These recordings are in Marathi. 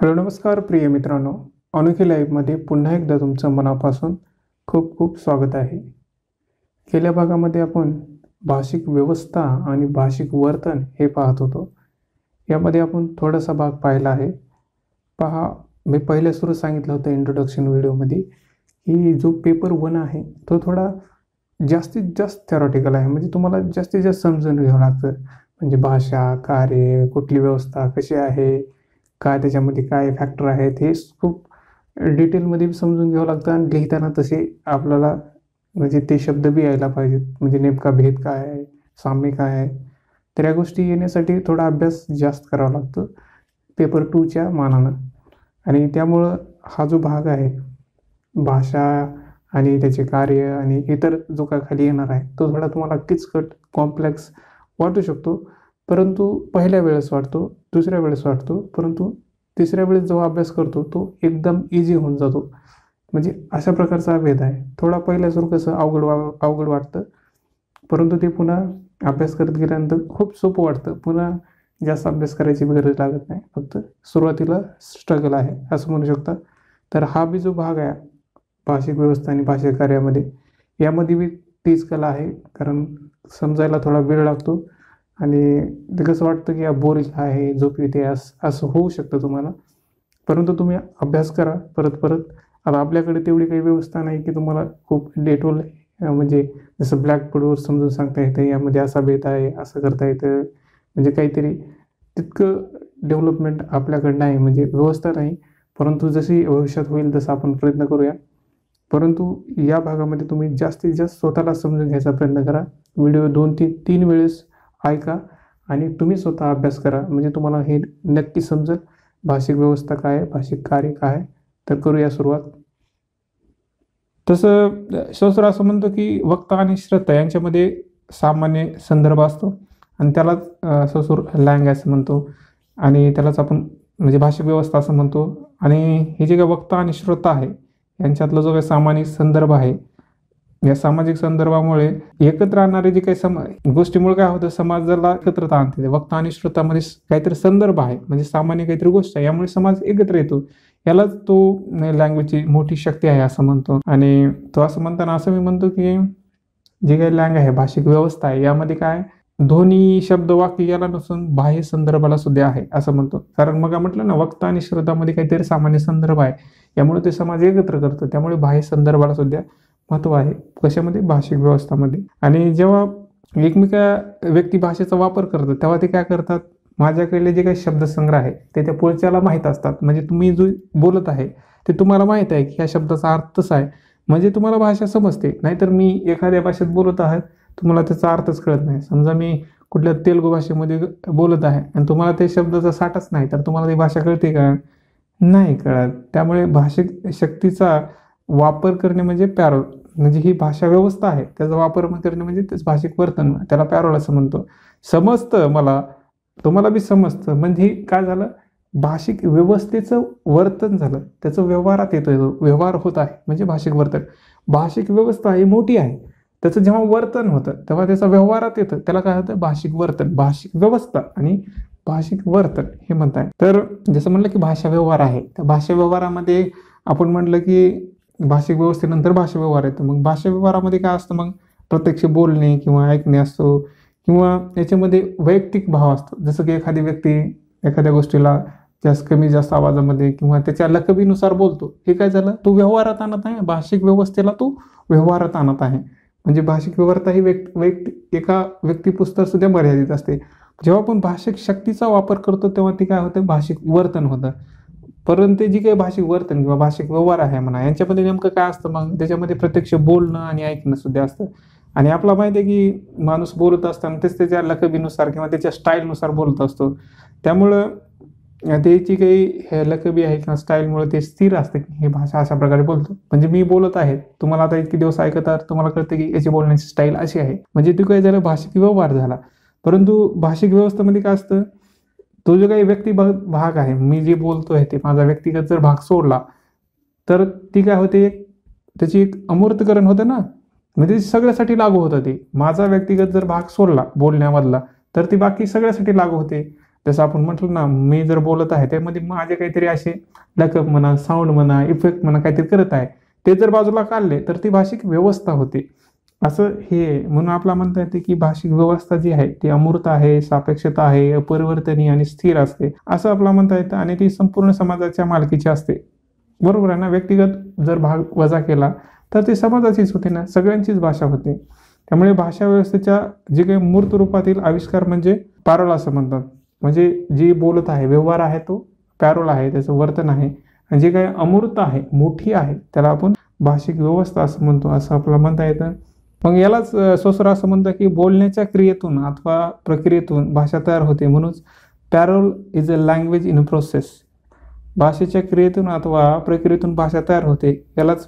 हॅलो नमस्कार प्रिय मित्रांनो. अनोखी लाईव्हमध्ये पुन्हा एकदा तुमचं मनापासून खूप खूप स्वागत आहे. गेल्या भागामध्ये आपण भाषिक व्यवस्था आणि भाषिक वर्तन हे पाहत होतो. यामध्ये आपण थोडासा भाग पाहिला आहे. पहा मी पहिल्या सुरू सांगितलं होतं इंट्रोडक्शन व्हिडिओमध्ये की जो पेपर वन आहे तो थोडा जास्तीत जास्त थेरॉटिकल आहे. म्हणजे तुम्हाला जास्तीत जास्त समजून घ्यावं लागतं. म्हणजे भाषा कार्य कुठली व्यवस्था कशी आहे काय त्याच्यामध्ये काय फॅक्टर आहेत हे खूप डिटेलमध्ये समजून घ्यावं लागतं आणि लिहिताना तसे आपल्याला म्हणजे ते शब्द बी यायला पाहिजेत. म्हणजे नेमका भेद काय आहे साम्य काय आहे तर या गोष्टी येण्यासाठी थोडा अभ्यास जास्त करावा लागतो. पेपर टूच्या मानानं. आणि त्यामुळं हा जो भाग आहे भाषा आणि त्याचे कार्य आणि इतर जो काय खाली येणार आहे तो थोडा तुम्हाला किचकट कॉम्प्लेक्स वाटू शकतो. परंतु पहिल्या वेळेस वाटतो दुसऱ्या वेळेस वाटतो परंतु तिसऱ्या वेळेस जेव्हा अभ्यास करतो तो एकदम इझी होऊन जातो. म्हणजे अशा प्रकारचा भेद आहे. थोडा पहिल्या सुरू कसं अवघड वा अवघड वाटतं परंतु ते पुन्हा अभ्यास करत गेल्यानंतर खूप सोपं वाटतं. पुन्हा जास्त अभ्यास करायची गरज लागत नाही. फक्त सुरुवातीला स्ट्रगल आहे असं म्हणू शकता. तर हा बी जो भाग आहे भाषिक व्यवस्था आणि भाषिक कार्यामध्ये यामध्ये बी तीच कला आहे. कारण समजायला थोडा वेळ लागतो. आणि कसं वाटतं की बोरिंग आहे झोप येते असं असं होऊ शकतं तुम्हाला. परंतु तुम्ही अभ्यास करा परत परत. आता आपल्याकडे तेवढी काही व्यवस्था नाही की तुम्हाला खूप डेटोल म्हणजे जसं ब्लॅकबोर्डवर समजून सांगता येतं यामध्ये असा भेद आहे असं करता येतं. म्हणजे काहीतरी तितकं डेव्हलपमेंट आपल्याकडं नाही म्हणजे व्यवस्था नाही. परंतु जशी भविष्यात होईल तसं आपण प्रयत्न करूया. परंतु या भागामध्ये तुम्ही जास्तीत जास्त स्वतःला समजून घ्यायचा प्रयत्न करा. व्हिडिओ दोन तीन तीन वेळेस ऐका आणि तुम्ही स्वतः अभ्यास करा. म्हणजे तुम्हाला हे नक्की समजेल. भाषिक व्यवस्था काय आहे? भाषिक कार्य काय आहे? तर करूया सुरुवात. तसं शस्त्र असं म्हणतो की वक्ता आणि श्रद्धा यांच्यामध्ये सामान्य संदर्भ असतो. आणि त्यालाच ससुर लँग असं म्हणतो. आणि त्यालाच आपण म्हणजे भाषिक व्यवस्था असं म्हणतो. आणि हे जे काय वक्ता आणि श्रोता आहे यांच्यातला जो काही सामान्य संदर्भ आहे या सामाजिक संदर्भामुळे एकत्र आणणारे जे काही समा गोष्टीमुळे काय होतं समाजाला एकत्रता आणते वक्ता आणि श्रोतामध्ये काहीतरी संदर्भ आहे. म्हणजे सामान्य काहीतरी गोष्ट आहे. यामुळे समाज एकत्र येतो. यालाच तो लँग्वेजची मोठी शक्ती आहे असं म्हणतो. आणि तो असं म्हणताना असं मी म्हणतो की जे काही लँग आहे भाषिक व्यवस्था आहे यामध्ये काय ध्वनी शब्द वाक्य याला नसून बाह्य संदर्भाला सुद्धा आहे असं म्हणतो. कारण मग म्हटलं ना वक्ता आणि श्रोतामध्ये काहीतरी सामान्य संदर्भ आहे. यामुळे ते समाज एकत्र करतो. त्यामुळे बाह्य संदर्भाला सुद्धा महत्त्व आहे. कशामध्ये? भाषिक व्यवस्थामध्ये. आणि जेव्हा एकमेका व्यक्ती भाषेचा वापर करतात तेव्हा ते काय करतात? माझ्याकडले जे काही शब्दसंग्रह आहे ते त्या पुढच्याला माहीत असतात. म्हणजे तुम्ही जो बोलत आहे ते तुम्हाला माहीत आहे की ह्या शब्दाचा अर्थ आहे. म्हणजे तुम्हाला भाषा समजते. नाहीतर मी एखाद्या भाषेत बोलत आहे तुम्हाला त्याचा अर्थच कळत नाही. समजा मी कुठल्या तेलुगू भाषेमध्ये बोलत आहे आणि तुम्हाला ते शब्दाचा साठच नाही तर तुम्हाला ती भाषा कळते का? नाही कळत. त्यामुळे भाषिक शक्तीचा वापर करणे म्हणजे पॅरोल म्हणजे ही भाषा व्यवस्था आहे. त्याचा वापर करणे म्हणजे तेच भाषिक वर्तन त्याला पॅरोल असं म्हणतो. समजतं मला. तुम्हाला बी समजतं. म्हणजे काय झालं? भाषिक व्यवस्थेचं वर्तन झालं. त्याचं व्यवहारात येतो व्यवहार होत आहे. म्हणजे भाषिक वर्तन. भाषिक व्यवस्था ही मोठी आहे. त्याचं जेव्हा वर्तन होतं तेव्हा त्याचा व्यवहारात येतं. त्याला काय होतं? भाषिक वर्तन. भाषिक व्यवस्था आणि भाषिक वर्तन हे म्हणताय. तर जसं म्हणलं की भाषा व्यवहार आहे. त्या भाषा व्यवहारामध्ये आपण म्हटलं की भाषिक व्यवस्थेनंतर भाषा व्यवहार येतो मग भाषा व्यवहारामध्ये काय असतं? मग प्रत्यक्ष बोलणे किंवा ऐकणे असतो किंवा याच्यामध्ये वैयक्तिक भाव असतो. जसं की एखादी व्यक्ती एखाद्या गोष्टीला जास्त कमी जास्त आवाजामध्ये किंवा त्याच्या लकबीनुसार बोलतो. हे काय झालं? तो व्यवहारात आणत आहे. भाषिक व्यवस्थेला तो व्यवहारात आणत आहे. म्हणजे भाषिक व्यवहारता ही व्यक्ती वैयक्तिक एका व्यक्तीपुस्तर सुद्धा मर्यादित असते. जेव्हा आपण भाषिक शक्तीचा वापर करतो तेव्हा ते काय होतं? भाषिक वर्तन होतं. परंतु जी काही भाषिक वर्तन किंवा भाषिक व्यवहार आहे म्हणा यांच्यामध्ये नेमकं काय असतं मग? त्याच्यामध्ये प्रत्यक्ष बोलणं आणि ऐकणं सुद्धा असतं. आणि आपला माहिती आहे की माणूस बोलत असताना तेच त्याच्या लकबीनुसार किंवा त्याच्या स्टाईलनुसार बोलत असतो. त्यामुळं त्याची काही हे लकबी आहे किंवा स्टाईलमुळे ते स्थिर असतं की हे भाषा अशा प्रकारे बोलतो. म्हणजे मी बोलत आहे तुम्हाला आता इतके दिवस ऐकतात तुम्हाला कळतं की याची बोलण्याची स्टाईल अशी आहे. म्हणजे ती काय झालं भाषिक व्यवहार झाला. परंतु भाषिक व्यवस्थेमध्ये काय असतं? तो जो काही व्यक्ती भाग आहे मी जे बोलतो आहे ते माझा व्यक्तिगत जर भाग सोडला तर ती काय होते एक त्याची एक अमूर्तकरण होतं ना. म्हणजे सगळ्यासाठी लागू होतं ते. माझा व्यक्तिगत जर भाग सोडला बोलण्यामधला तर ती बाकी सगळ्यासाठी लागू होते. जसं आपण म्हटलं ना मी जर बोलत आहे त्यामध्ये माझे काहीतरी असे लकअप म्हणा साऊंड म्हणा इफेक्ट म्हणा काहीतरी करत आहे. ते जर बाजूला काढले तर ती भाषिक व्यवस्था होते. असं हे आहे. म्हणून आपला म्हणता येते की भाषिक व्यवस्था जी आहे ती अमूर्त आहे सापेक्षता आहे अपरिवर्तनीय आणि स्थिर असते. असं आपला म्हणता येतं आणि ती संपूर्ण समाजाच्या मालकीची असते. बरोबर आहे ना? व्यक्तिगत जर भाग वजा केला तर ती समाजाचीच होते ना? सगळ्यांचीच भाषा होते. त्यामुळे भाषा व्यवस्थेच्या जे काही मूर्त रूपातील आविष्कार म्हणजे पॅरोल असं म्हणतात. म्हणजे जी बोलत आहे व्यवहार आहे तो पॅरोल आहे त्याचं वर्तन आहे. आणि जे काही अमूर्त आहे मोठी आहे त्याला आपण भाषिक व्यवस्था असं म्हणतो. असं आपल्याला म्हणता येतं. मग यालाच सोसरा असं म्हणतं की बोलण्याच्या क्रियेतून अथवा प्रक्रियेतून भाषा तयार होते. म्हणूनच parole is a language in process भाषेच्या क्रियेतून अथवा प्रक्रियेतून भाषा तयार होते. यालाच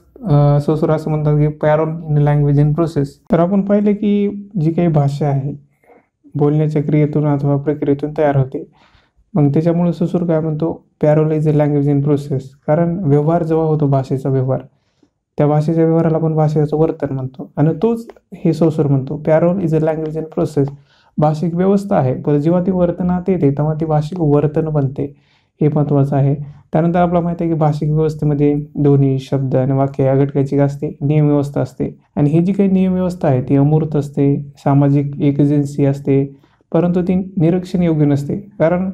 सोसरा असं म्हणतात की parole in language in process तर आपण पाहिले की जी काही भाषा आहे बोलण्याच्या क्रियेतून अथवा प्रक्रियेतून तयार होते. मग त्याच्यामुळे ससुर काय म्हणतो? Parole is a language in process कारण व्यवहार जेव्हा होतो भाषेचा व्यवहार त्या भाषेच्या व्यवहाराला आपण भाषेचं वर्तन म्हणतो. आणि तोच हे सोसर म्हणतो. Parole is a language and process भाषिक व्यवस्था आहे. पण जेव्हा ती वर्तनात येते तेव्हा ती भाषिक वर्तन बनते. हे महत्त्वाचं आहे. त्यानंतर आपल्याला माहिती आहे की भाषिक व्यवस्थेमध्ये दोन्ही शब्द आणि वाक्य या घटकाची काय असते नियमव्यवस्था असते. आणि ही जी काही नियमव्यवस्था आहे ती अमूर्त असते. सामाजिक एजन्सी असते. परंतु ती निरीक्षण योग्य नसते. कारण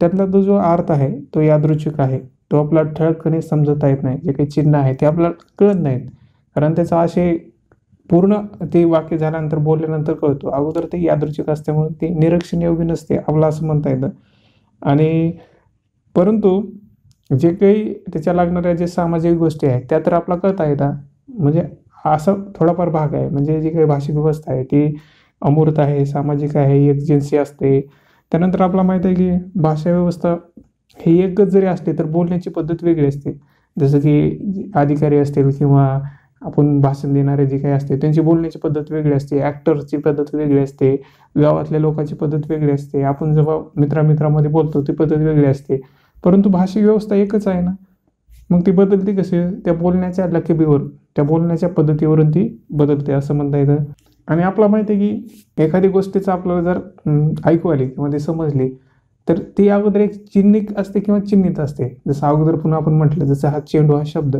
त्यातला तो जो अर्थ आहे तो यादृच्छिक आहे. तो आपला ठळकपणे समजता येत नाही. जे काही चिन्ह आहे ते आपल्याला कळत नाहीत. कारण त्याचा असे पूर्ण ते वाक्य झाल्यानंतर बोलल्यानंतर कळतो. अगोदर ते यादृच्छिक असल्यामुळे ते निरीक्षण योग्य नसते आपलं असं म्हणता येतं. आणि परंतु जे काही त्याच्या लागणाऱ्या जे सामाजिक गोष्टी आहेत त्या तर आपला कळता येतात. म्हणजे असं थोडाफार भाग आहे. म्हणजे जी काही भाषिक व्यवस्था आहे ती अमूर्त आहे सामाजिक आहे एजन्सी असते. त्यानंतर आपला माहीत आहे की भाषा व्यवस्था हे एकच जरी असले तर बोलण्याची पद्धत वेगळी असते. जसं की अधिकारी असतील किंवा आपण भाषण देणारे जे काही असते त्यांची बोलण्याची पद्धत वेगळी असते ॲक्टरची पद्धत वेगळी असते गावातल्या लोकांची पद्धत वेगळी असते. आपण जेव्हा मित्रामित्रामध्ये बोलतो ती पद्धत वेगळी असते. परंतु भाषिक व्यवस्था एकच आहे ना? मग ती बदलते कशी? त्या बोलण्याच्या लकेबीवर त्या बोलण्याच्या पद्धतीवरून ती बदलते असं म्हणता येतं. आणि आपला माहिती आहे की एखादी गोष्टीचं आपल्याला जर ऐकू आली किंवा ती समजली तर ती अगोदर एक चिन्हिक असते किंवा चिन्हित असते. जसं अगोदर पुन्हा आपण म्हटलं जसं हा चेंडू हा शब्द.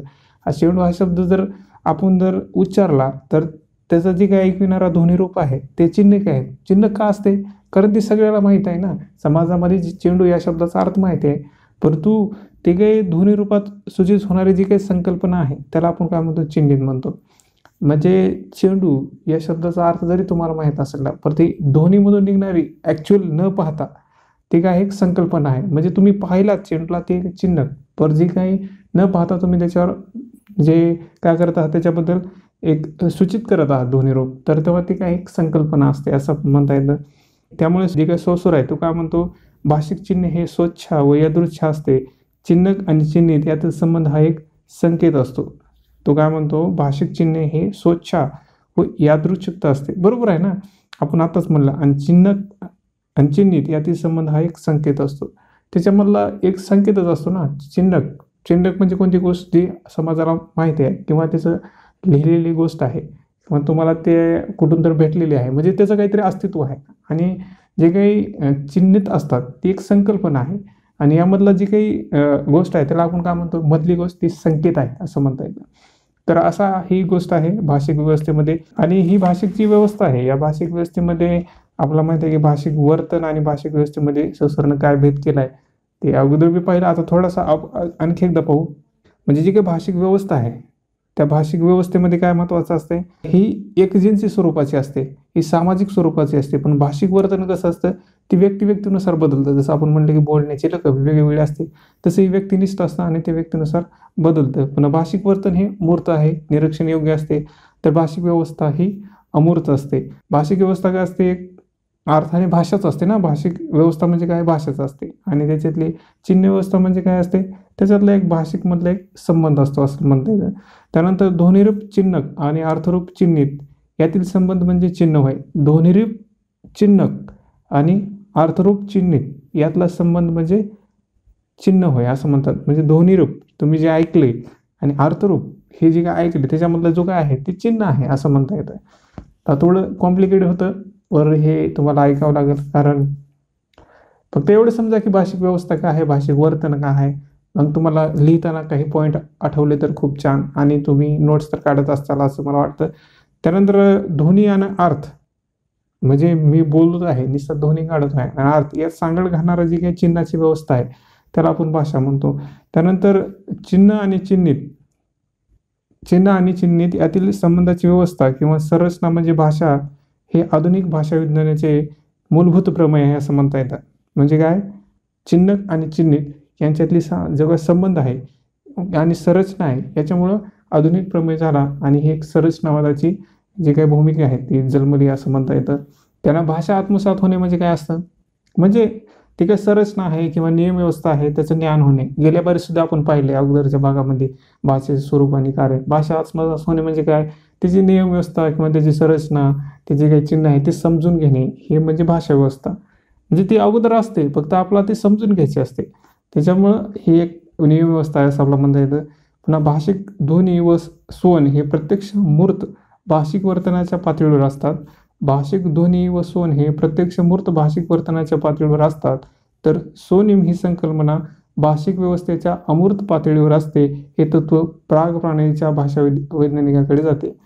हा चेंडू हा शब्द जर आपण जर उच्चारला तर त्याचं जे काही ऐकविणारा ध्वनिरूप आहे ते चिन्हिक आहे. चिन्ह का असते? कारण ते सगळ्याला माहीत आहे ना. समाजामध्ये जे चेंडू या शब्दाचा अर्थ माहिती आहे. परंतु ते काही ध्वनिरूपात सूचित होणारी जी काही संकल्पना आहे त्याला आपण काय म्हणतो? चिन्हित म्हणतो. म्हणजे चेंडू या शब्दाचा अर्थ जरी तुम्हाला माहीत असेल ना पर ती ध्वनीमधून निघणारी ॲक्च्युअल न पाहता ते काय एक संकल्पना आहे. म्हणजे तुम्ही पाहिलात चेंडूला ते चिन्ह पर जे काही न पाहता तुम्ही त्याच्यावर जे काय करत आहात त्याच्याबद्दल एक सूचित करत आहात दोन्ही रोग तर तेव्हा ती काय एक संकल्पना असते असं म्हणता येतं. त्यामुळे जे काही सोसूर आहे तो काय म्हणतो भाषिक चिन्ह हे स्वच्छ व यादृच्छ असते. चिन्हक आणि चिन्हित यातील संबंध हा एक संकेत असतो. तो काय म्हणतो भाषिक चिन्ह हे स्वच्छ व यादृच्छता असते. बरोबर आहे ना? आपण आताच म्हणलं आणि चिन्हक आणि चिन्हित यातील संबंध हा एक संकेत असतो. त्याच्यामधला एक संकेतच असतो ना चिन्हक. चिन्हक म्हणजे कोणती गोष्ट जी समाजाला माहिती आहे किंवा त्याचं लिहिलेली गोष्ट आहे किंवा तुम्हाला ते कुठून तर भेटलेली आहे म्हणजे त्याचं काहीतरी अस्तित्व आहे. आणि जे काही चिन्हित असतात ती एक संकल्पना आहे. आणि यामधला जी काही गोष्ट आहे त्याला आपण काय म्हणतो? मधली गोष्ट ती संकेत आहे असं म्हणता येईल तर असा ही गोष्ट आहे भाषिक व्यवस्थेमध्ये. आणि ही भाषिक जी व्यवस्था आहे. या भाषिक व्यवस्थेमध्ये आपल्याला माहिती आहे की भाषिक वर्तन आणि भाषिक व्यवस्थेमध्ये ससरनं काय भेद केला आहे ते अगोदर मी पाहिलं आता थोडासा आप- आणखी एकदा पाहू. म्हणजे जी काही भाषिक व्यवस्था आहे त्या भाषिक व्यवस्थेमध्ये काय महत्त्वाचं असते ही एकजिन्सी स्वरूपाची असते ही सामाजिक स्वरूपाची असते पण भाषिक वर्तन कसं असतं? ती व्यक्ती व्यक्तीनुसार बदलतं. जसं आपण म्हणलं की बोलण्याची लक वेगवेगळी असते तसं ही व्यक्तिनिष्ठ असतं आणि ते व्यक्तीनुसार बदलतं. पण भाषिक वर्तन हे मूर्त आहे निरीक्षण योग्य असते तर भाषिक व्यवस्था ही अमूर्त असते. भाषिक व्यवस्था काय असते? एक अर्थाने भाषाच असते ना? भाषिक व्यवस्था म्हणजे काय? भाषाच असते. आणि त्याच्यातली चिन्ह व्यवस्था म्हणजे काय असते? त्याच्यातला एक भाषिकमधला एक संबंध असतो असं म्हणता येतं. त्यानंतर ध्वनिरूप चिन्हक आणि अर्थरूप चिन्हित यातील संबंध म्हणजे चिन्ह होय. ध्वनिरूप चिन्हक आणि अर्थरूप चिन्हित यातला संबंध म्हणजे चिन्ह होय असं म्हणतात. म्हणजे ध्वनिरूप तुम्ही जे ऐकले आणि अर्थरूप हे जे काय ऐकले त्याच्यामधलं जो काय आहे ते चिन्ह आहे असं म्हणता येतं. आता थोडं कॉम्प्लिकेटेड होतं. वर हे तुम्हाला ऐकावं लागेल कारण फक्त एवढं समजा की भाषिक व्यवस्था काय आहे भाषिक वर्तन काय आहे मग तुम्हाला लिहिताना काही पॉईंट आठवले तर खूप छान. आणि तुम्ही नोट्स तर काढत असताल असं मला वाटतं. त्यानंतर ध्वनी आणि अर्थ. म्हणजे मी बोलत आहे निसर्ग ध्वनी काढत आहे आणि अर्थ यात सांगड घालणारा जी काही चिन्हाची व्यवस्था आहे त्याला आपण भाषा म्हणतो. त्यानंतर चिन्ह आणि चिन्हित. चिन्ह आणि चिन्हित यातील संबंधाची व्यवस्था किंवा संरचना म्हणजे भाषा. हे आधुनिक भाषा विज्ञानाचे मूलभूत प्रमेय आहे असं म्हणता येतं. म्हणजे काय? चिन्हक आणि चिन्हित यांच्यातली सा जेव्हा संबंध आहे. आणि संरचना आहे याच्यामुळं आधुनिक प्रमेय झाला आणि ही एक संरचनावादाची जी काही भूमिका आहे ती जन्मली असं म्हणता येतं. त्यांना भाषा आत्मसात होणे म्हणजे काय असतं? म्हणजे ती काय संरचना आहे किंवा नियम व्यवस्था आहे त्याचं ज्ञान होणे. गेल्या बारीसुद्धा आपण पाहिले अगोदरच्या भागामध्ये भाषेचे स्वरूप आणि कार्य. भाषा आत्मसात होणे म्हणजे काय? त्याची नियम व्यवस्था किंवा त्याची संरचना त्याची काही चिन्ह आहे ते समजून घेणे हे म्हणजे भाषा व्यवस्था. म्हणजे ती अगोदर असते फक्त आपला ते समजून घ्यायची असते. त्याच्यामुळं ही एक नियम व्यवस्था आहे असं आपला म्हणता येतं. पुन्हा भाषिक ध्वनी व स्वन हे प्रत्यक्ष मूर्त भाषिक वर्तनाच्या पातळीवर असतात. भाषिक ध्वनी व सोन हे प्रत्यक्ष मूर्त भाषिक वर्तनाच्या पातळीवर असतात. तर सोनिम ही संकल्पना भाषिक व्यवस्थेच्या अमूर्त पातळीवर असते. हे तत्व प्राग प्राणीच्या भाषा वैज्ञानिकाकडे जाते.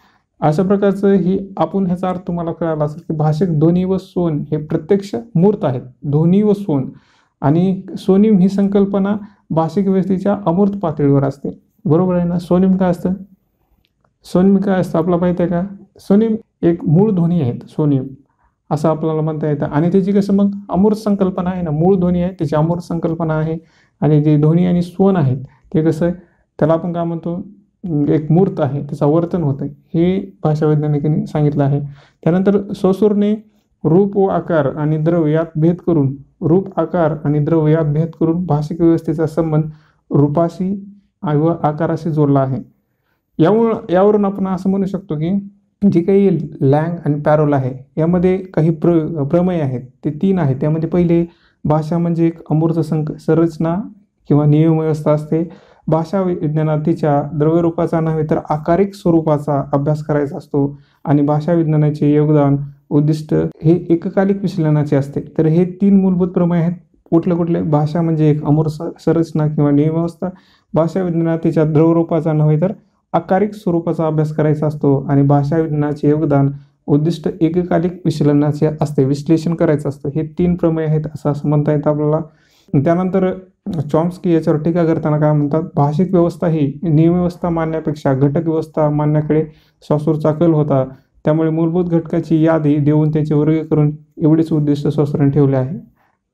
अशा प्रकारचं ही आपण ह्याचा अर्थ तुम्हाला कळाला असेल की भाषिक ध्वनी व सोन हे प्रत्यक्ष मूर्त आहेत. ध्वनी व सोन. आणि सोनिम ही संकल्पना भाषिक व्यवस्थेच्या अमूर्त पातळीवर असते. बरोबर आहे ना? सोनिम काय असतं? सोनिम काय असतं? आपला माहिती आहे का? सोनिम एक मूळ ध्वनी आहेत सोनी असं आपल्याला म्हणता येतं. आणि त्याची कसं मग अमूर्त संकल्पना आहे ना मूळ ध्वनी आहे त्याची अमूर्त संकल्पना आहे. आणि जे ध्वनी आणि स्वन आहेत ते कसं आहे त्याला आपण काय म्हणतो एक मूर्त आहे त्याचं वर्तन होतं. हे भाषा वैज्ञानिकांनी सांगितलं आहे. त्यानंतर सोसूरने रूप व आकार आणि द्रव यात भेद करून रूप आकार आणि द्रव यात भेद करून भाषिक व्यवस्थेचा संबंध रूपाशी व आकाराशी जोडला आहे. यामुळं यावरून आपण असं म्हणू शकतो की जी काही लँग आणि पॅरोल आहे यामध्ये काही प्र प्रमेय आहेत ते तीन आहेत. त्यामध्ये पहिले भाषा म्हणजे एक अमूर्त संक संरचना किंवा नियमव्यवस्था असते. भाषा विज्ञानात तिच्या द्रव्यरूपाचा नव्हे तर आकारिक स्वरूपाचा अभ्यास करायचा असतो आणि भाषा विज्ञानाचे योगदान उद्दिष्ट हे एककालिक विश्लेषणाचे असते. तर हे तीन मूलभूत प्रमेय आहेत. कुठले कुठले? भाषा म्हणजे एक अमूर्त संरचना किंवा नियमव्यवस्था भाषा विज्ञानात तिच्या द्रवरूपाचा नव्हे तर आकारिक स्वरूपाचा अभ्यास करायचा असतो आणि भाषा विज्ञानाचे योगदान उद्दिष्ट एककालिक विश्लेषणाचे असते विश्लेषण करायचं असतं. हे तीन प्रमेय आहेत असं असं म्हणता येतं आपल्याला. त्यानंतर चॉम्स्की याच्यावर टीका करताना काय म्हणतात? भाषिक व्यवस्था ही नियमव्यवस्था मानण्यापेक्षा घटक व्यवस्था मानण्याकडे सॉसूरचा कल होता. त्यामुळे मूलभूत घटकाची यादी देऊन त्याचे वर्गीकरण एवढेच उद्दिष्ट सॉसुराने ठेवले आहे.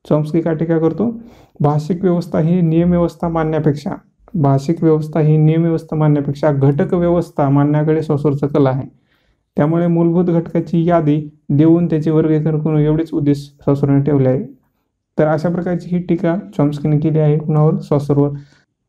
चॉम्स्की काय टीका करतो? भाषिक व्यवस्था ही नियमव्यवस्था मानण्यापेक्षा भाषिक व्यवस्था ही नियमव्यवस्था मानण्यापेक्षा घटक व्यवस्था मानण्याकडे सॉसुरचा कल आहे. त्यामुळे मूलभूत घटकाची यादी देऊन त्याचे वर्गीकरण करून एवढेच उद्देश सॉसुराने ठेवले आहे. तर अशा प्रकारची ही टीका चॉम्स्कीने केली आहे. कुणावर? सॉसरवर.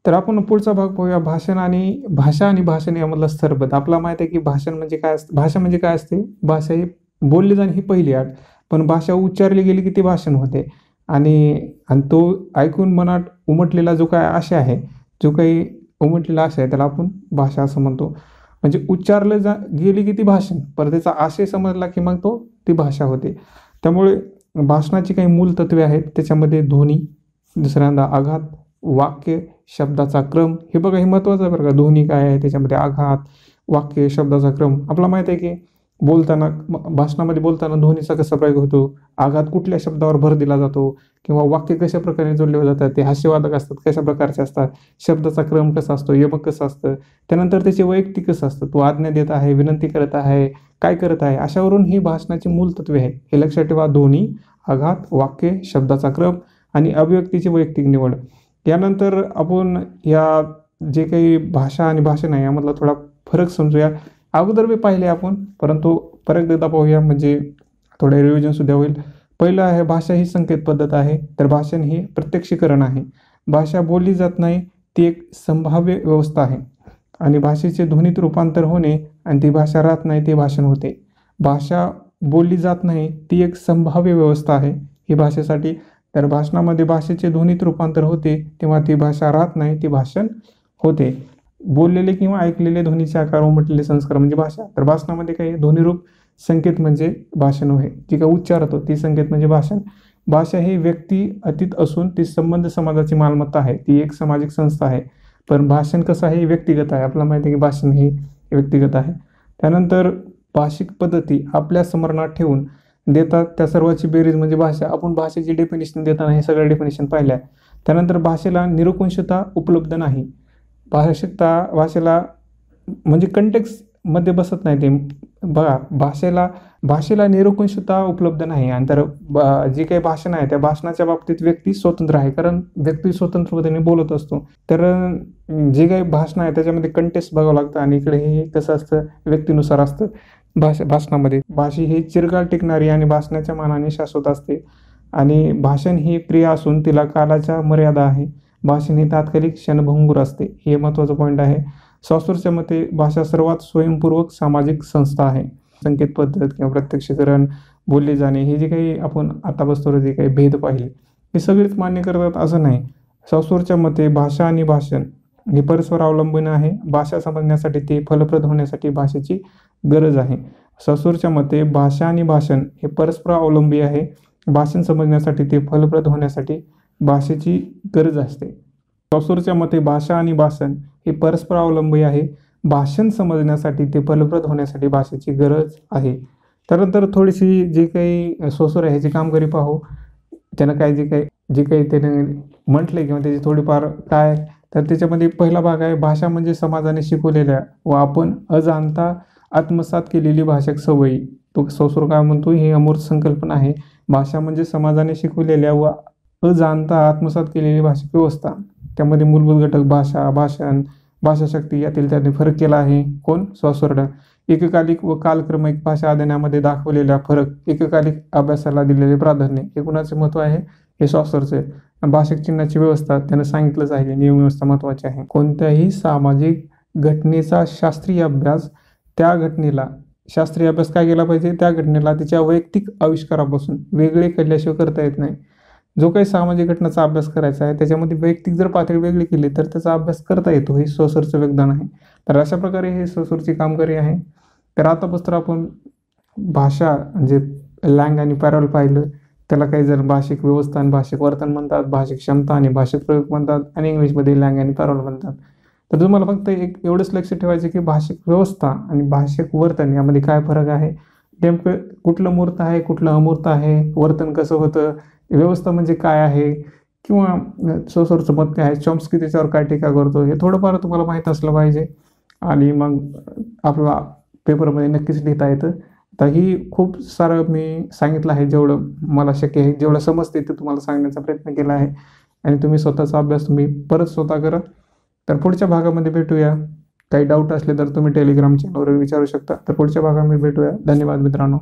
तर आपण पुढचा भाग पाहूया. भाषण आणि भाषा आणि भाषण यामधला स्तरबद्ध आपला माहिती आहे की भाषण म्हणजे काय असतं? भाषा म्हणजे काय असते? भाषा ही बोलली जाणे ही पहिली आठ पण भाषा उच्चारली गेली की ती भाषण होते. आणि आणि तो ऐकून मनात उमटलेला जो काय आशा आहे जो काही उमटलेला आशा आहे त्याला आपण भाषा असं म्हणतो. म्हणजे उच्चारलं जा गेली की ती भाषण. पर त्याचा आशय समजला की मग तो ती भाषा होते. त्यामुळे भाषणाची काही मूल तत्वे आहेत त्याच्यामध्ये ध्वनी दुसऱ्यांदा आघात वाक्य शब्दाचा क्रम. हे बघा हे महत्त्वाचं आहे बरं का. ध्वनी काय आहे त्याच्यामध्ये आघात वाक्य शब्दाचा क्रम. आपल्याला माहिती आहे की बोलताना भाषणामध्ये बोलताना ध्वनीचा कसा प्रयोग होतो? आघात कुठल्या शब्दावर भर दिला जातो? किंवा वाक्य कशा प्रकारे जोडले जातात? ते हास्यवादक असतात कशा प्रकारचे असतात? शब्दाचा क्रम कसा असतो? यमक कसं असतं? त्यानंतर त्याचे वैयक्तिक कसं असतं? तो आज्ञा देत आहे विनंती करत आहे काय करत आहे? अशावरून ही भाषणाची मूल तत्वे आहे हे लक्षात ठेवा ध्वनी आघात वाक्य शब्दाचा क्रम आणि अभिव्यक्तीची वैयक्तिक निवड. यानंतर आपण या जे काही भाषा आणि भाषण आहे यामधला थोडा फरक समजूया. अगोदर बी पाहिले आपण परंतु परत एकदा पाहूया म्हणजे थोडं रिव्हिजन सुद्धा होईल. पहिलं आहे भाषा ही संकेत पद्धत आहे तर भाषण ही प्रत्यक्षीकरण आहे. भाषा बोलली जात नाही ती एक संभाव्य व्यवस्था आहे. आणि भाषेचे ध्वनीत रूपांतर होणे आणि ती भाषा राहत नाही ते भाषण होते. भाषा बोलली जात नाही ती एक संभाव्य व्यवस्था आहे ही भाषेसाठी. तर भाषणामध्ये भाषेचे ध्वनीत रूपांतर होते तेव्हा ती भाषा राहत नाही ती भाषण होते. बोललेले किंवा ऐकलेले ध्वनीचे आकार उमटलेले संस्कार म्हणजे भाषा. तर भाषणामध्ये काही ध्वनिरूप संकेत म्हणजे भाषण होय जी काय उच्चार होतो ती संकेत म्हणजे भाषण. भाषा ही व्यक्ती अतीत असून ती संबंध समाजाची मालमत्ता आहे. ती एक सामाजिक संस्था आहे. पण भाषण कसं आहे? व्यक्तिगत आहे. आपल्याला माहिती आहे की भाषण हे व्यक्तिगत आहे. त्यानंतर भाषिक पद्धती आपल्या स्मरणात ठेवून देतात. त्या सर्वाची बेरीज म्हणजे भाषा. आपण भाषेची डेफिनेशन देताना हे सगळं डेफिनेशन पाहिलं आहे त्यानंतर भाषेला निरकुंशता उपलब्ध नाही. भाषिकता भाषेला म्हणजे कंटेक्समध्ये बसत नाही ते. बघा भाषेला भाषेला निरकुंशता उपलब्ध नाही. आणि तर ब- जी काही भाषण आहे त्या भाषणाच्या बाबतीत व्यक्ती स्वतंत्र आहे. कारण व्यक्ती स्वतंत्रपणे बोलत असतो. तर जे काही भाषण आहे त्याच्यामध्ये कंटेस्ट बघावं लागतं. आणि इकडे हे कसं असतं व्यक्तीनुसार असतं भाषा भाषणामध्ये. भाषी ही चिरकाळ टिकणारी आणि भाषणाच्या मानाने शाश्वत असते. आणि भाषण ही प्रिय असून तिला कालाच्या मर्यादा आहे. भाषण हे तात्कालिक क्षणभंगूर असते. हे महत्त्वाचं पॉईंट आहे. सॉसूरच्या मते भाषा सर्वात स्वयंपूर्वक सामाजिक संस्था आहे. संकेत पद्धत किंवा प्रत्यक्षीकरण बोलले जाणे हे जे काही आपण आता जे काही भेद पाहिले हे सगळेच मान्य करतात असं नाही. सॉसूरच्या मते भाषा आणि भाषण हे परस्पर अवलंबून आहे. भाषा समजण्यासाठी ते फलप्रद होण्यासाठी भाषेची गरज आहे. ससूरच्या मते भाषा आणि भाषण हे परस्पर अवलंबी आहे. भाषण समजण्यासाठी ते फलप्रद होण्यासाठी भाषेची गरज असते. ससूरच्या मते भाषा आणि भाषण हे परस्पर अवलंबी आहे. भाषण समजण्यासाठी ते फलप्रद होण्यासाठी भाषेची गरज आहे. त्यानंतर थोडीशी जी काही सोसूर आहे ह्याची कामगिरी पाहू त्यानं काय जे काही जे काही त्याने म्हटले किंवा त्याची थोडीफार काय तर त्याच्यामध्ये पहिला भाग आहे भाषा म्हणजे समाजाने शिकवलेल्या व आपण अजाणता आत्मसात केलेली भाषक सवयी. तो सौसूर काय म्हणतो ही अमूर्त संकल्पना आहे. भाषा म्हणजे समाजाने शिकवलेल्या व अजाणता आत्मसात केलेली भाषिक व्यवस्था. त्यामध्ये मूलभूत घटक भाषा भाषण भाषाशक्ती यातील त्यांनी फरक केला आहे. कोण? स्वस्वर्ण एककालिक व कालक्रमिक भाषा अध्ययनामध्ये दाखवलेला फरक एककालिक अभ्यासाला दिलेले प्राधान्य हे कुणाचे महत्त्व आहे? हे स्वस्वरचे भाषिक चिन्हाची व्यवस्था त्यानं सांगितलंच आहे. नियम व्यवस्था महत्वाची आहे. कोणत्याही सामाजिक घटनेचा शास्त्रीय अभ्यास त्या घटनेला शास्त्रीय अभ्यास काय केला पाहिजे? त्या घटनेला तिच्या वैयक्तिक आविष्कारापासून वेगळे केल्याशिवाय करता येत नाही. जो काही सामाजिक घटनाचा अभ्यास करायचा आहे त्याच्यामध्ये वैयक्तिक जर पातळी वेगळी केली तर त्याचा अभ्यास करता येतो. हे स्वसरचं योगदान आहे. तर अशा प्रकारे हे स्वसुरची कामगिरी आहे. तर आता तर आपण भाषा म्हणजे लँग आणि पॅरॉल पाहिलं त्याला काही जण भाषिक व्यवस्था आणि भाषिक वर्तन म्हणतात भाषिक क्षमता आणि भाषिक प्रयोग म्हणतात आणि इंग्लिशमध्ये लँग आणि पॅरॉल म्हणतात. तर तुम्हाला फक्त एक एवढंच लक्ष ठेवायचं की भाषिक व्यवस्था आणि भाषिक वर्तन यामध्ये काय फरक आहे? नेमकं कुठलं मूर्त आहे कुठलं अमूर्त आहे? वर्तन कसं होतं? व्यवस्था म्हणजे काय आहे? किंवा सोसरचं मत काय आहे? चॉम्स्की त्याच्यावर काय टीका करतो हे थोडंफार तुम्हाला माहीत असलं पाहिजे. आणि मग आपला पेपरमध्ये नक्कीच लिहिता येतं. तर ही खूप सारं मी सांगितलं आहे जेवढं मला शक्य आहे जेवढं समजते ते तुम्हाला सांगण्याचा प्रयत्न केला आहे. आणि तुम्ही स्वतःचा अभ्यास तुम्ही परत स्वतः करा. तर पुढच्या भागामध्ये भेटूया. काही डाऊट असले तर तुम्ही टेलिग्राम चॅनलवर विचारू शकता. तर पुढच्या भागामध्ये भेटूया. धन्यवाद मित्रांनो.